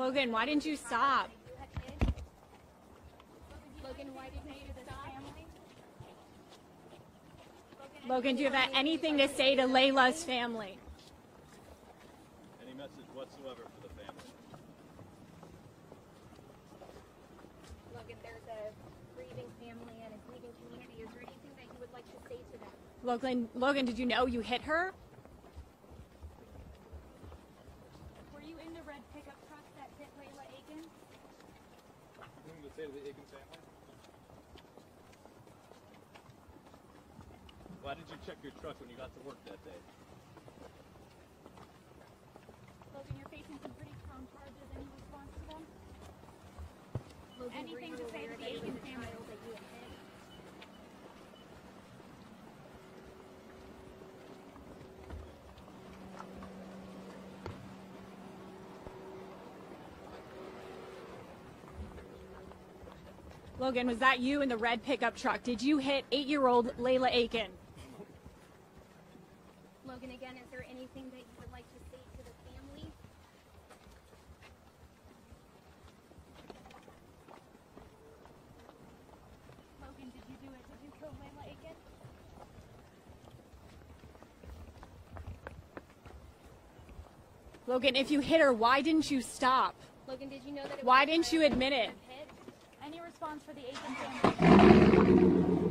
Logan, why didn't you stop? Logan, why didn't you stop? Logan, do you have anything to say to Layla's family? Any message whatsoever for the family? Logan, there's a grieving family and a grieving community. Is there anything that you would like to say to them? Logan, Logan, did you know you hit her? Were you in the red pickup truck that hit Layla Aiken? Anything to say to the family? Why did you check your truck when you got to work that day? Logan, you're facing some pretty strong charges. Any response to them? Anything to say to the Aiken family? That you had hit? Logan, was that you in the red pickup truck? Did you hit eight-year-old Layla Aiken? Logan, again, is there anything that you would like to say to the family? Logan, did you do it? Did you kill Layla Aiken? Logan, if you hit her, why didn't you stop? Logan, did you know that it Why didn't you admit it? Response for the family?